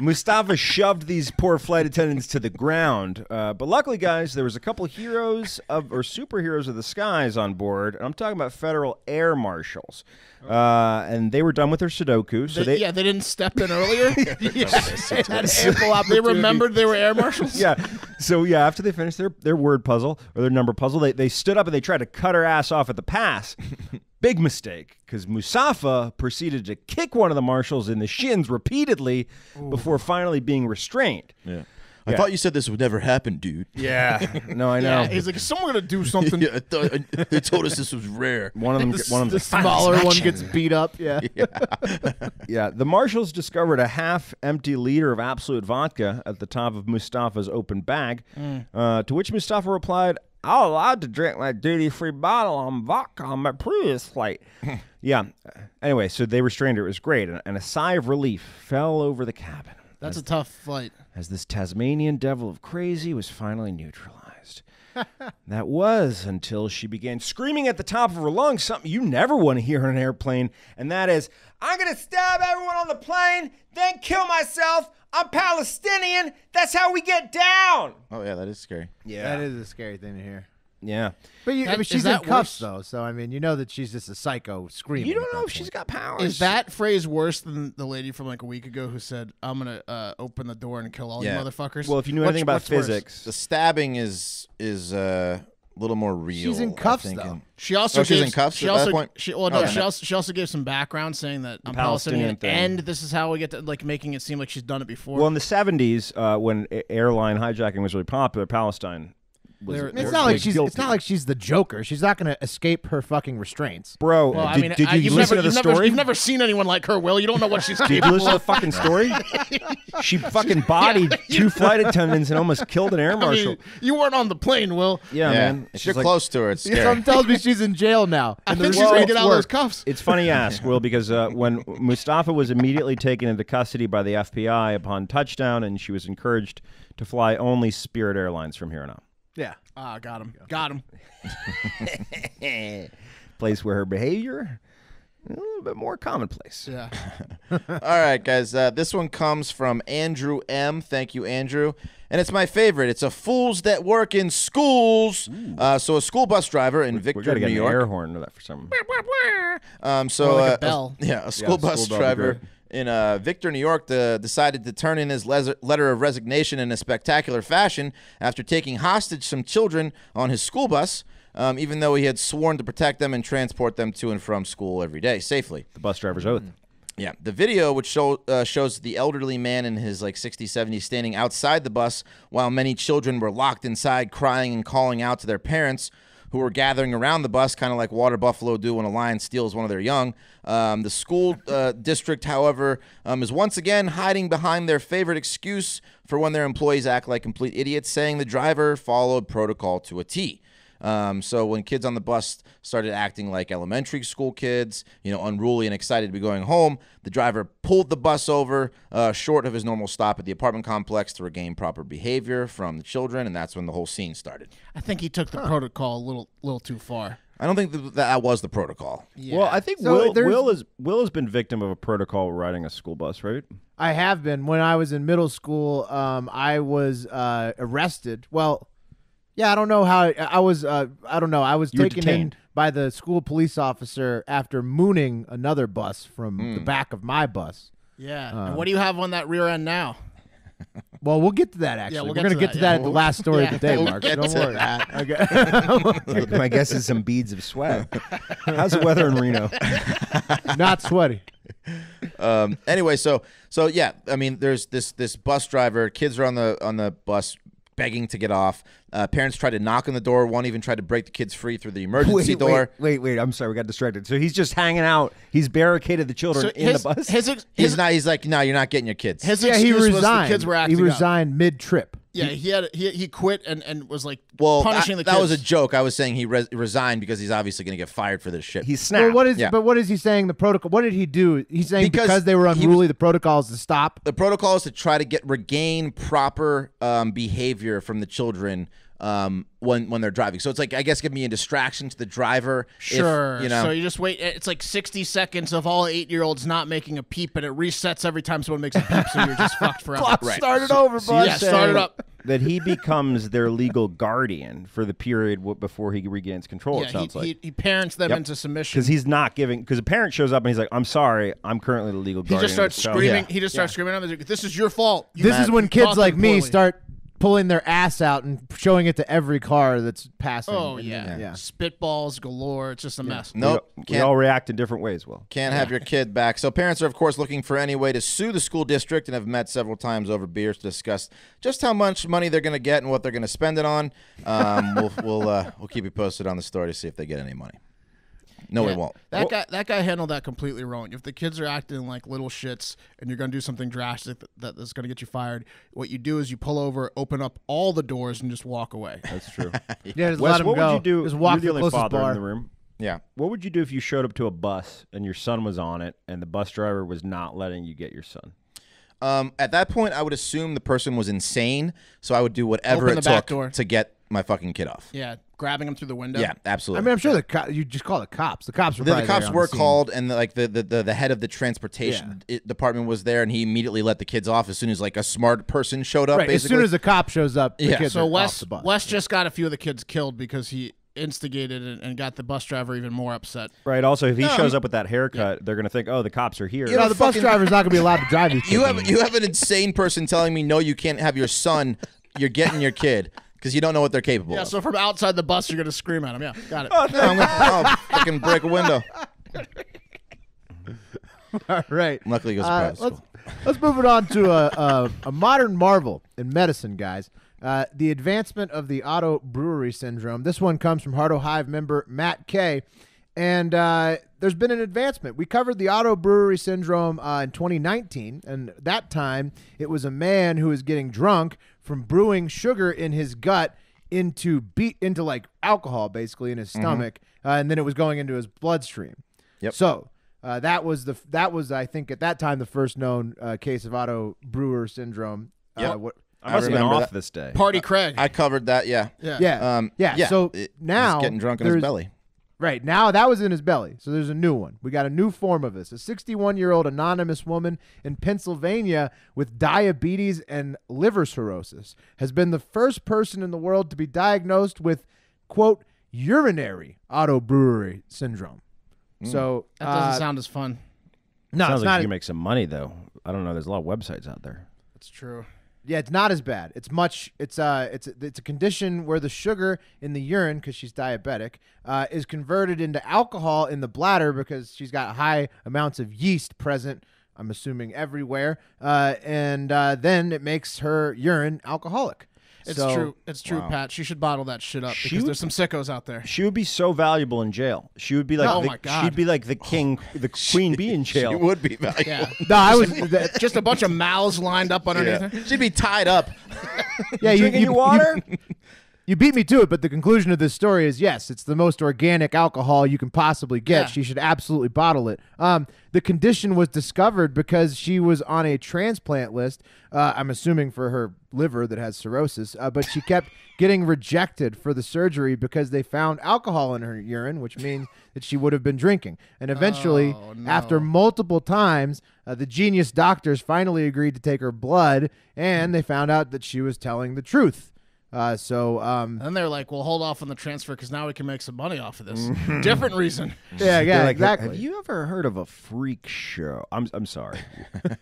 Mustafa shoved these poor flight attendants to the ground. Uh, but luckily, guys, there was a couple heroes of or superheroes of the skies on board. And I'm talking about federal air marshals. Uh, and they were done with their Sudoku. So They- they, yeah, they didn't step in earlier. They had they remembered they were air marshals. yeah. So yeah, after they finished their, their word puzzle or their number puzzle, they, they stood up and they tried to cut her ass off at the pass. Big mistake, because Mustafa proceeded to kick one of the marshals in the shins repeatedly before finally being restrained. Yeah. I thought you said this would never happen, dude. Yeah. no, I know. Yeah, he's like, is someone gonna do something? yeah, I thought, they told us this was rare. One of them, one of the them, smaller one gets beat up. Yeah. yeah. The marshals discovered a half-empty liter of Absolut vodka at the top of Mustafa's open bag, uh, to which Mustafa replied, "I was allowed to drink my duty-free bottle on vodka on my previous flight." yeah. Anyway, so they restrained her. It was great, and, and a sigh of relief fell over the cabin That's a tough flight. as this Tasmanian devil of crazy was finally neutralized. that was until she began screaming at the top of her lungs something you never want to hear on an airplane, and that is, I'm going to stab everyone on the plane, then kill myself. I'm Palestinian. That's how we get down. Oh yeah, that is scary. Yeah. That is a scary thing to hear. yeah. But you, I mean, she's in cuffs worse? though, so I mean, you know that she's just a psycho screaming. You don't know that if she's got powers. Is that phrase worse than the lady from like a week ago who said, "I'm gonna uh, open the door and kill all Yeah. you motherfuckers"? Well, if you knew What's- anything about what's worse? physics, The stabbing is is uh, a little more real. She's in I cuffs, think, though. and- She also Oh, she's in cuffs She at that also, point? She, well, no, Oh, she also she also gave some background saying that I'm Palestinian Palestinian, thing. and this is how we get to like making it seem like she's done it before. well, in the 70s, uh, when airline hijacking was really popular, Palestine was. They're- It's they're not like she's. guilty. It's not like she's the Joker. She's not going to escape her fucking restraints. Bro, well, did, I mean, did I- you you've listen never, to the you've never- story? you've never seen anyone like her, Will. You don't know what she's Did you capable listen to the of. fucking story? She fucking bodied two flight attendants and almost killed an air I marshal. mean, you weren't on the plane, Will. yeah, yeah, man. if She's you're like- close to her, it's scary. Something tells me she's in jail now. I think she's gonna get out of those cuffs. It's funny you ask, Will, because uh, when Mustafa was immediately taken into custody by the FBI upon touchdown, and she was encouraged to fly only Spirit Airlines from here on out. Yeah. Ah, got him. Got him. Place where her behavior a little bit more commonplace. Yeah. All right, guys. Uh, this one comes from Andrew M. Thank you, Andrew. And it's my favorite. It's a fools that work in schools. Uh, so a school bus driver in We Victor, got to New get an air horn to that for some. Um, so Or like a uh, bell. yeah, a school bus school bell would be driver great. In uh, Victor, New York, the, decided to turn in his letter of resignation in a spectacular fashion after taking hostage some children on his school bus. Um, even though he had sworn to protect them and transport them to and from school every day safely. The bus driver's oath. Yeah, the video, which show, uh, shows the elderly man in his like 60s, 70s standing outside the bus while many children were locked inside, crying and calling out to their parents who were gathering around the bus, kind of like water buffalo do when a lion steals one of their young. Um, the school uh, district, however, um, is once again hiding behind their favorite excuse for when their employees act like complete idiots, saying the driver followed protocol to a T. Um, so when kids on the bus started acting like elementary school kids, you know, unruly and excited to be going home, the driver pulled the bus over uh, short of his normal stop at the apartment complex to regain proper behavior from the children, and that's when the whole scene started. I think he took the protocol a little, little too far. I don't think that that was the protocol. Well, I think So Will, there's- Will is Will has been victim of a protocol riding a school bus, right? I have been. When I was in middle school, um, I was uh, arrested. Well, yeah, I don't know how. I was. Uh, I don't know. I was You were taken in by the school police officer after mooning another bus from Hmm. the back of my bus. Yeah. and what do you have on that rear end now? Well, we'll get to that. Actually, we'll we're gonna to get that, to yeah. that at the last story Yeah. of the day, We'll Mark. get Don't to worry. that. Okay. My guess is some beads of sweat. How's the weather in Reno? Not sweaty. um, anyway, so so yeah, I mean, there's this this bus driver. Kids are on the on the bus, begging to get off. Uh, parents tried to knock on the door. One even tried to break the kids free through the emergency door. Wait, wait, wait. I'm sorry, we got distracted. So he's just hanging out. He's barricaded the children So in his, the bus. His, ex- He's his, not. He's like, no, you're not getting your kids. his Yeah, he excuse was resigned. the kids were acting he resigned mid-trip. Yeah, he had he, he quit and, and was like well, punishing that, the kids. that was a joke. I was saying he res- resigned because he's obviously going to get fired for this shit. he snapped. Well, what is? Yeah. But what is he saying? The protocol. What did he do? He's saying Because because, they were he was- unruly. the protocol is to stop. the protocol is to try to get regain proper um, behavior from the children um, when when they're driving. So it's like I guess give me a distraction to the driver. if, Sure. you know. So you just wait. It's like 60 seconds of all eight year olds not making a peep, and it resets every time someone makes a peep, so you're just fucked forever. Right. Started over, So bud. Yeah, start it up. That he becomes their legal guardian for the period w- before he regains control. Yeah, it sounds he, like. he, he parents them Yep. into submission. because he's not giving. Because a parent shows up and he's like, "I'm sorry, I'm currently the legal He guardian." just starts of this child." screaming. Yeah. He just starts screaming at them. This is your fault. You This is when kids like them me poorly." start pulling their ass out and showing it to every car that's passing. Oh And- yeah. yeah. spitballs galore. It's just a mess. Nope. all- we can't- all react in different ways. Will Can't have your kid back. So parents are, of course, looking for any way to sue the school district and have met several times over beers to discuss just how much money they're going to get and what they're going to spend it on. Um, we'll we'll uh, we'll keep you posted on the story to see if they get any money. No, we Yeah. won't. That guy, that guy handled that completely wrong. If the kids are acting like little shits and you're going to do something drastic that, that is going to get you fired, what you do is you pull over, open up all the doors, and just walk away. that's true. Yeah, just Wes, let him what go. would you do? Just walk you're the the only closest father bar. in the room. Yeah. What would you do if you showed up to a bus and your son was on it and the bus driver was not letting you get your son? Um, at that point, I would assume the person was insane, so I would do whatever Open it took door. to get my fucking kid off. Yeah, grabbing him through the window. Yeah, absolutely. I mean, I'm sure the co- you just call the cops. The cops were the, the cops there were the called, and the, like the, the, the, the head of the transportation i- department was there, and he immediately let the kids off as soon as like a smart person showed up. Right, as soon as the cop shows up, the Yeah. kids So are Wes, off the bus. Wes just got a few of the kids killed because he instigated and, and got the bus driver even more upset. Right. Also, if he No, shows I'm- up with that haircut, they're gonna think, "Oh, the cops are here." Yeah, no, the bus driver's not going to be allowed to drive these. you have you have an insane person telling me no, you can't have your son. You're getting your kid because you don't know what they're capable Yeah, of. so from outside the bus, you're going to scream at them. Yeah, got it. Yeah, I'm gonna, I'll fucking break a window. All right. Luckily, he goes to Uh, private let's, school. let's move it on to a, a, a modern marvel in medicine, guys. Uh, the advancement of the auto brewery syndrome. This one comes from Heart Hive member Matt Kay. And uh, there's been an advancement. We covered the auto brewery syndrome uh, in 2019, and that time it was a man who was getting drunk from brewing sugar in his gut into beat into like alcohol, basically in his stomach, uh, and then it was going into his bloodstream. Yep. So uh, that was the that was I think at that time the first known uh, case of auto brewer syndrome. Uh, Yep. what, I must have been off that. this day. Party Craig. I covered that. Yeah. yeah. yeah, Um, yeah. yeah. So it- now he's getting drunk in his belly. Right now, that was in his belly. So there's a new one. We got a new form of this. A 61 year old anonymous woman in Pennsylvania with diabetes and liver cirrhosis has been the first person in the world to be diagnosed with, quote, urinary auto brewery syndrome. So That doesn't uh, sound as fun. no, Sounds it's like not. you can make some money though. I don't know. There's a lot of websites out there. That's true. Yeah, it's not as bad. It's much. It's uh, it's it's a condition where the sugar in the urine, because she's diabetic, uh, is converted into alcohol in the bladder because she's got high amounts of yeast present. I'm assuming everywhere, uh, and uh, then it makes her urine alcoholic. It's So- true. It's true, Wow. Pat. She should bottle that shit up She because would- there's some sickos out there. She would be so valuable in jail. She would be like, Oh the, my God. she'd be like the king, oh. the queen bee in jail. She would be valuable. Yeah. No, I was. Just a bunch of mouths lined up underneath Yeah. her. She'd be tied up. yeah, you, Drinking you, your water? You, you beat me to it, but the conclusion of this story is yes, it's the most organic alcohol you can possibly get. Yeah. She should absolutely bottle it. Um, the condition was discovered because she was on a transplant list. Uh, I'm assuming for her liver that has cirrhosis, uh, but she kept getting rejected for the surgery because they found alcohol in her urine, which means that she would have been drinking. And eventually, Oh, no. after multiple times, uh, the genius doctors finally agreed to take her blood, and they found out that she was telling the truth. Uh, so, um, And then they're like, "Well, hold off on the transfer because now we can make some money off of this." Different reason. yeah, yeah, like, exactly. Have you ever heard of a freak show? I'm, I'm sorry.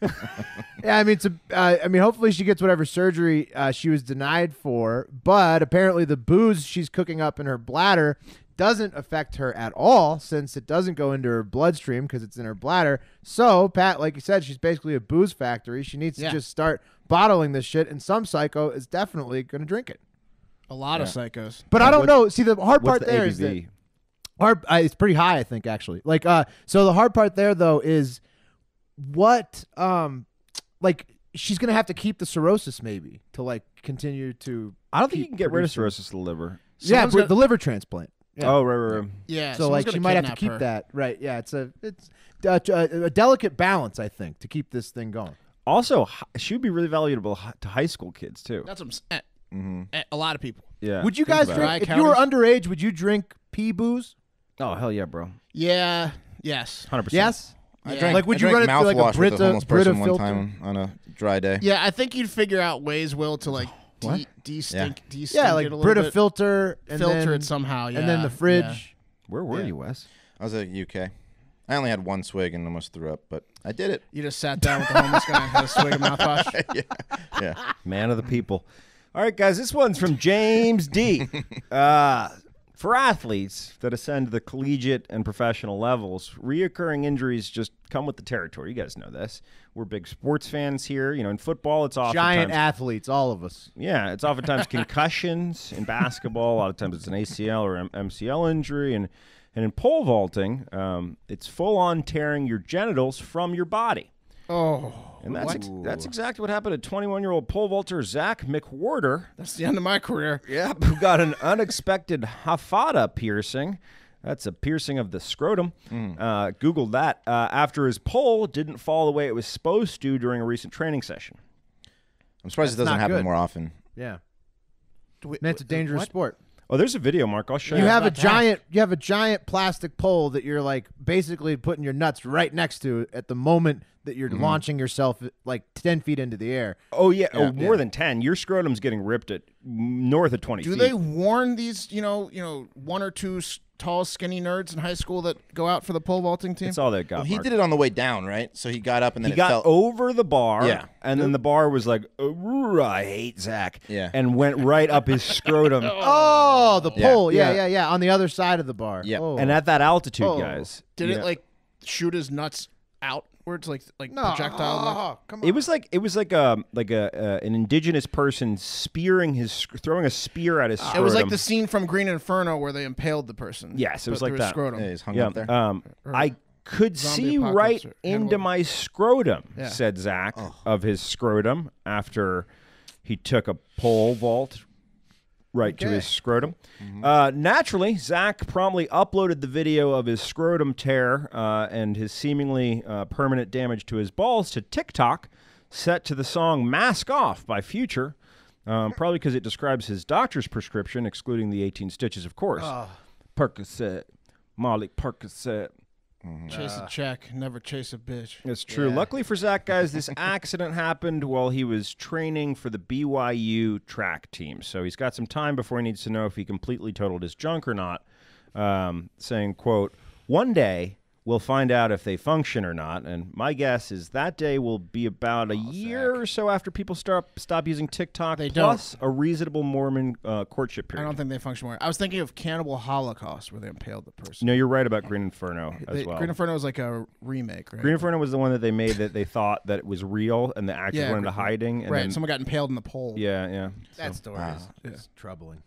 Yeah, I mean, it's a, uh, I mean, hopefully she gets whatever surgery uh, she was denied for. But apparently, the booze she's cooking up in her bladder doesn't affect her at all, since it doesn't go into her bloodstream because it's in her bladder. So, Pat, like you said, she's basically a booze factory. She needs Yeah. to just start bottling this shit, and some psycho is definitely going to drink it. A lot of psychos. But I don't What's- know. See, the hard What's part the there ABV? is that hard. Uh, it's pretty high, I think, actually. Like, uh, so the hard part there though is what, um, like she's gonna have to keep the cirrhosis maybe to like continue to. I don't think you keep can get rid of producing- cirrhosis of the liver. Yeah, Someone's but gonna- the liver transplant. Yeah. Oh, right, right, right. Yeah. so someone's like she gonna might have to kidnap keep her. that right. Yeah, it's a it's a, a, a delicate balance, I think, to keep this thing going. Also, hi- she would be really valuable hi- to high school kids too. That's what I'm s- eh, Mm-hmm. a lot of people. Yeah. would you think guys drink it. if you were underage? Would you drink pee booze? Oh hell yeah, bro. Yeah. Yes. Hundred percent. Yes. I Yeah. drank, Like, would I you drank run it through, like, a mouthwash with Brita- a homeless Brita person one time on a dry day. Yeah, I think you'd figure out ways, Will, to like What? de- de-stink, de-stink Yeah, it like a little Brita bit. filter and filter then, it somehow. Yeah. and then the yeah. fridge. Where were Yeah. you, Wes? I was at UK. I only had one swig and almost threw up, but I did it. You just sat down with the homeless guy and had a swig of mouthwash. yeah, Yeah. Man of the people. All right, guys, this one's from James D. Uh, for athletes that ascend the collegiate and professional levels, reoccurring injuries just come with the territory. You guys know this. We're big sports fans here. You know, in football, it's oftentimes Giant athletes, all of us. yeah, it's oftentimes concussions in basketball. A lot of times it's an ACL or M- MCL injury, and and in pole vaulting, um, it's full on tearing your genitals from your body. Oh, And that's ex- that's exactly what happened to 21 year old pole vaulter Zach McWhorter. That's the end of my career. Yep. Who got an unexpected hafada piercing. That's a piercing of the scrotum. Uh, Googled that uh, after his pole didn't fall the way it was supposed to during a recent training session. I'm surprised That's it doesn't not happen good. more often. Yeah, Wait, man, it's a dangerous what? sport. Oh, there's a video, Mark. I'll show you. You have a giant, you have a giant plastic pole that you're like basically putting your nuts right next to at the moment that you're Mm-hmm. launching yourself like ten feet into the air. oh yeah, oh Yeah. more than ten. Your scrotum's getting ripped at north of 20 Do feet. they warn these, you know, you know, one or two tall, skinny nerds in high school that go out for the pole vaulting team? That's all they got. Well, he Mark. did it on the way down, right? So he got up and then He it got fell. over the bar, Yeah. and then the bar was like, "I hate Zach," Yeah. and went right up his scrotum. Oh, the pole, yeah, Yeah. yeah, yeah, on the other side of the bar. Yeah. Oh. And at that altitude, Oh. guys, Did you it like shoot his nuts outwards, like like no, projectile? nuts? oh, come on. It was like it was like a like a uh, an indigenous person spearing his throwing a spear at his. It Scrotum. was like the scene from Green Inferno where they impaled the person. Yes, it was like through that. Scrotum. Yeah, he's hung Yeah, up there. um, I could see right into my scrotum," Yeah. said Zach of his scrotum after he took a pole vault right to his scrotum. Uh, naturally, Zach promptly uploaded the video of his scrotum tear uh, and his seemingly uh, permanent damage to his balls to TikTok, set to the song "Mask Off" by Future. Um, probably because it describes his doctor's prescription, excluding the 18 stitches, of course. Percocet, Molly Percocet. Chase a check, never chase a bitch. It's true. Luckily for Zach, guys, this accident happened while he was training for the BYU track team. So he's got some time before he needs to know if he completely totaled his junk or not. Um, saying, "quote One day we'll find out if they function or not." And my guess is that day will be about a year or so after people start stop using TikTok. They plus a reasonable Mormon uh, courtship period. I don't think they function more. I was thinking of Cannibal Holocaust where they impaled the person. no, you're right about Green Inferno as They- well. Green Inferno was like a remake, right? Green Inferno was the one that they made that they thought that it was real and the actors Yeah, went into hiding. And right. then, Someone got impaled in the pole. yeah, yeah. that story is, is troubling.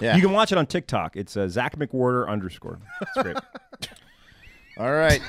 yeah. You can watch it on TikTok. It's uh, Zach McWhorter underscore. That's great. All right.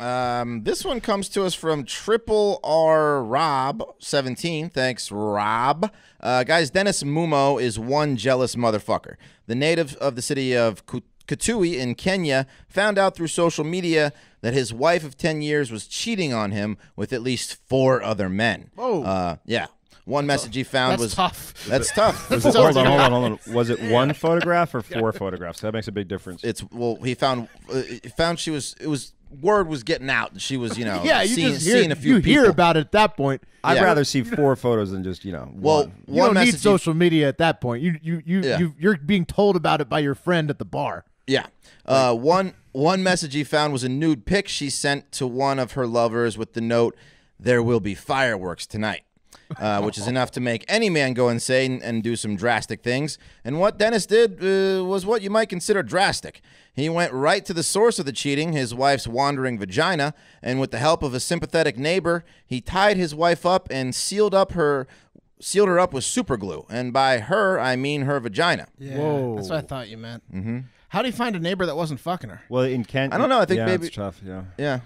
Um, this one comes to us from Triple R Rob seventeen. Thanks, Rob. Uh, guys, Dennis Mumo is one jealous motherfucker. The native of the city of Kitui in Kenya found out through social media that his wife of ten years was cheating on him with at least four other men. Oh. Uh, yeah. One message he found That's was tough. That's tough. Was it- hold on, hold on, hold on. Was it one photograph or four photographs? That makes a big difference. it's well he found uh, he found she was it was word was getting out she was you know Yeah, you seeing, just hear, seeing a few you people hear about it at that point. I'd yeah. rather see four photos than just you know well one. You one don't need social media at that point. You you you, Yeah. you you're being told about it by your friend at the bar. yeah uh, one one message he found was a nude pic she sent to one of her lovers with the note there will be fireworks tonight uh, which is enough to make any man go insane and do some drastic things. And what Dennis did uh, was what you might consider drastic. He went right to the source of the cheating, his wife's wandering vagina, and with the help of a sympathetic neighbor, he tied his wife up and sealed up her sealed her up with super glue. And by her, I mean her vagina. Yeah, Whoa. that's what I thought you meant. Mm-hmm. How do you find a neighbor that wasn't fucking her? Well, in Kenya, I don't know, I think yeah, maybe- it's tough. Yeah. Yeah.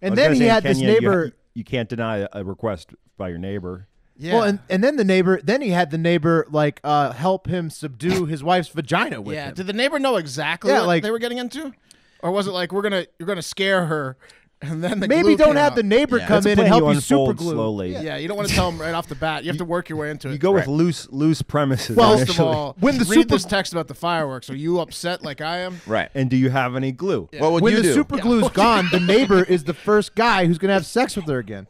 And then he say in had this Kenya, you neighbor. You, can't deny a request by your neighbor. Yeah. Well, and, and then the neighbor, then he had the neighbor like uh, help him subdue his wife's vagina with yeah. him. Did the neighbor know exactly Yeah, what like- they were getting into, or was it like we're gonna you're gonna scare her, and then the Maybe glue don't came have out? the neighbor Yeah. come That's a in plan and help you you super glue. slowly. Yeah, you don't want to tell them right off the bat. You have to work your way into it. You go with loose loose premises. Well, First of initially. all, when the read super- this text about the fireworks. Are you upset like I am? Right. and do you have any glue? What would When you the do? super glue's gone, the neighbor is the first guy who's going to have sex with her again.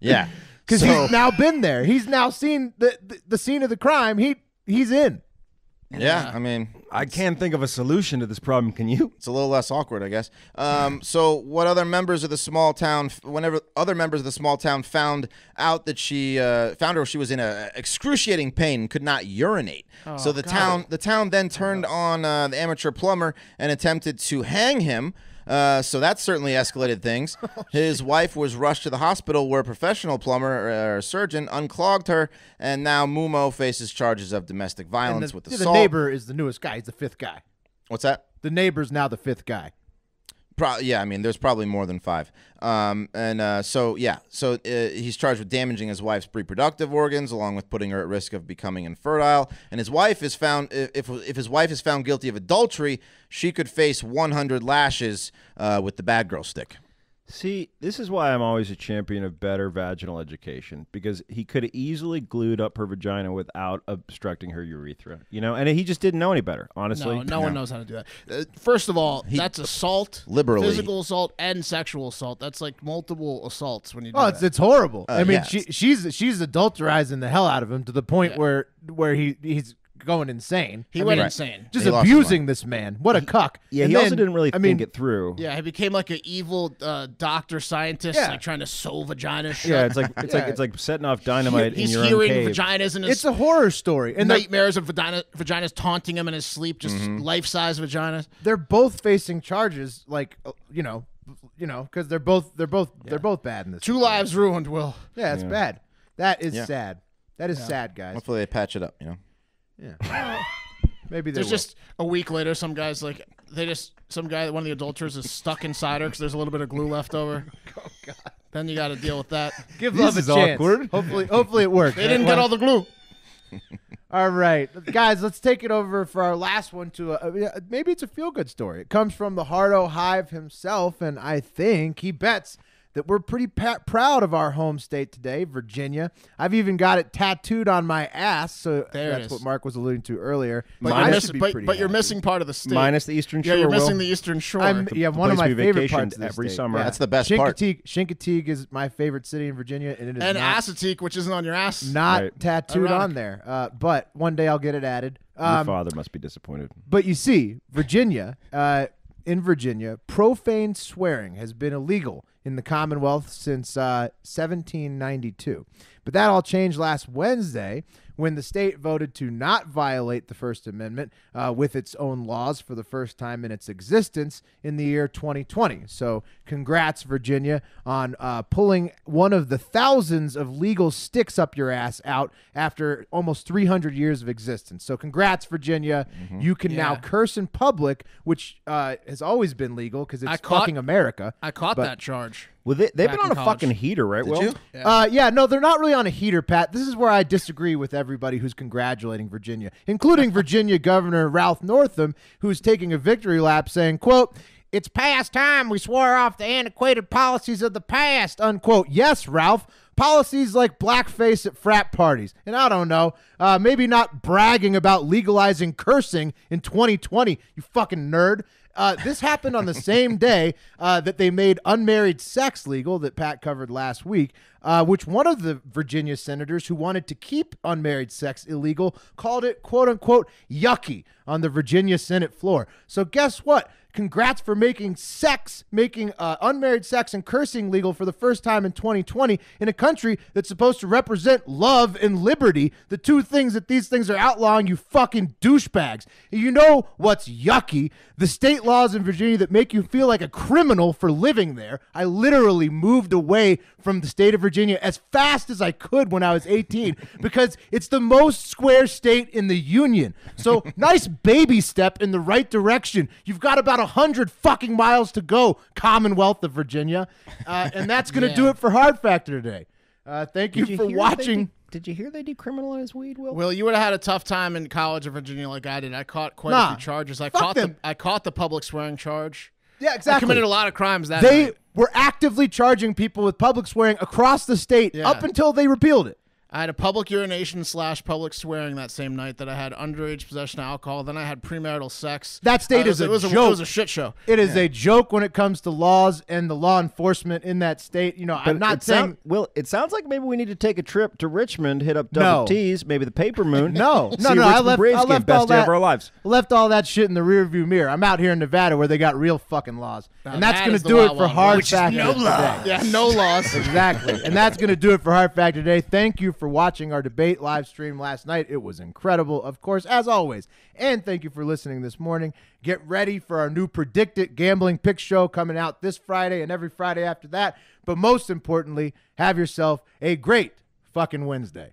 yeah. Because So- he's now been there. He's now seen the, the, the scene of the crime. He He's in. yeah, I mean, I can't think of a solution to this problem. Can you? It's a little less awkward, I guess. Um, so, what other members of the small town, whenever other members of the small town found out that she uh, found her, she was in a excruciating pain, and could not urinate. so the town, the town then turned on uh, the amateur plumber and attempted to hang him. Uh, so that certainly escalated things. His wife was rushed to the hospital where a professional plumber or, or surgeon unclogged her, and now Mumo faces charges of domestic violence the, with the neighbor is the newest guy. He's the fifth guy. What's that? The neighbor's now the fifth guy. Pro- yeah, I mean, there's probably more than five. Um, and uh, so, yeah, so uh, he's charged with damaging his wife's reproductive organs, along with putting her at risk of becoming infertile. And his wife is found if if his wife is found guilty of adultery, she could face 100 lashes uh, with the bad girl stick. See, this is why I'm always a champion of better vaginal education because he could have easily glued up her vagina without obstructing her urethra. You know, and he just didn't know any better, honestly. No, no one knows how to do that. Uh, first of all, that's assault, Liberally. physical assault, and sexual assault. That's like multiple assaults when you do Oh, that. it's, it's horrible. I mean, yeah. she, she's she's adulterizing the hell out of him to the point where where he he's going insane. he I went mean, insane. Just He lost his abusing this man. What a cuck. Yeah, And he also then- didn't really I mean, think it through. Yeah, he became like an evil uh, doctor scientist, Yeah. like trying to sew vaginas shut. Yeah, it's like it's like Yeah. it's like setting off dynamite He's in your own hearing cave. vaginas in his It's a horror story, and they're, nightmares of vagina, vaginas taunting him in his sleep, just Mm-hmm. life-size vaginas. they're both facing charges, like uh, you know, you know, because they're both they're both they're both bad in this. Two lives ruined, Will. Yeah, it's bad. That is Yeah. sad. That is sad, guys. Hopefully, they patch it up. You know. Yeah. Maybe they There's will. just a week later, some guys like they just some guy, one of the adulterers is stuck inside her because there's a little bit of glue left over. Oh God! Then you got to deal with that. give This love a is chance. awkward. Hopefully, hopefully it works. They didn't get all the glue. All right, guys, let's take it over for our last one. To uh, uh, a, maybe it's a feel good story. It comes from the Hardo Hive himself, and I think he bets that we're pretty pa- proud of our home state today, Virginia. I've even got it tattooed on my ass, so There that's what Mark was alluding to earlier. But, I you're, should missing, be but, pretty but you're missing part of the state. Minus the Eastern Shore. yeah, Shore. you're missing Will. the Eastern Shore. I'm, yeah, one of my favorite parts of this every state. summer. Yeah. That's the best part. Chincoteague, Chincoteague is my favorite city in Virginia, and it is and not, Assateague, which isn't on your ass. not Right. tattooed Ironic. on there. Uh, but one day I'll get it added. Your Um, father must be disappointed. But you see, Virginia, uh, in Virginia, profane swearing has been illegal in the Commonwealth since uh, 1792. But that all changed last Wednesday when the state voted to not violate the First Amendment uh, with its own laws for the first time in its existence in the year 2020. So, congrats, Virginia, on uh, pulling one of the thousands of legal sticks up your ass out after almost 300 years of existence. So, congrats, Virginia. You can now curse in public, which uh, has always been legal because it's I caught- fucking America. I caught But- that charge. Well, they, they've Back been on in a college. fucking heater, right? Did Will? you? Uh, yeah, no, they're not really on a heater, Pat. This is where I disagree with everybody who's congratulating Virginia, including Virginia Governor Ralph Northam, who's taking a victory lap saying, quote, it's past time we swore off the antiquated policies of the past, unquote. Yes, Ralph. Policies like blackface at frat parties. And I don't know, uh, maybe not bragging about legalizing cursing in 2020, you fucking nerd. Uh, this happened on the same day uh, that they made unmarried sex legal that Pat covered last week, uh, which one of the Virginia senators who wanted to keep unmarried sex illegal called it "quote unquote" yucky on the Virginia Senate floor. So guess what? Congrats for making sex, making uh, unmarried sex and cursing legal for the first time in 2020 in a country that's supposed to represent love and liberty, the two things that these things are outlawing, you fucking douchebags. You know what's yucky? The state laws in Virginia that make you feel like a criminal for living there. I literally moved away from the state of Virginia as fast as I could when I was 18 because it's the most square state in the union. So, nice baby step in the right direction. You've got about a hundred fucking miles to go, Commonwealth of Virginia, uh, and that's going to do it for Hard Factor today. Uh, thank you, you for hear they watching. Did you hear they decriminalized weed, Will? Will, you would have had a tough time in college of Virginia like I did. I caught quite Nah, a few charges. I caught them. the I caught the public swearing charge. Yeah, I exactly. committed a lot of crimes that they night. were actively charging people with public swearing across the state Yeah. up until they repealed it. I had a public urination slash public swearing that same night that I had underage possession of alcohol. Then I had premarital sex. That state Uh, it is was, a it was joke. it was a shit show. It is a joke when it comes to laws and the law enforcement in that state. You know, I'm not it saying sound- Will, it sounds like maybe we need to take a trip to Richmond, hit up No. Double T's, maybe the Paper Moon. no, see no, no. a I Richmond left, Braves I left best all day that. of our lives. Left all that shit in the rearview mirror. I'm out here in Nevada where they got real fucking laws, and that's that gonna do it for Wild Hard West. Factor today. Yeah, no laws. Exactly. And that's going to do it for Hard Factor today. Thank you for watching our debate live stream last night. It was incredible, of course, as always. And thank you for listening this morning. Get ready for our new Predicted Gambling Pick Show coming out this Friday and every Friday after that. But most importantly, have yourself a great fucking Wednesday.